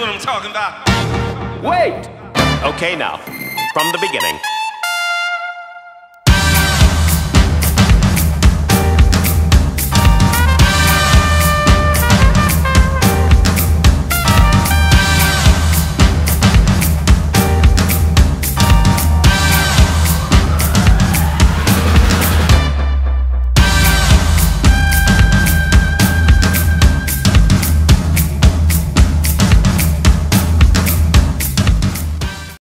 what I'm talking about. Wait! Okay, now, from the beginning.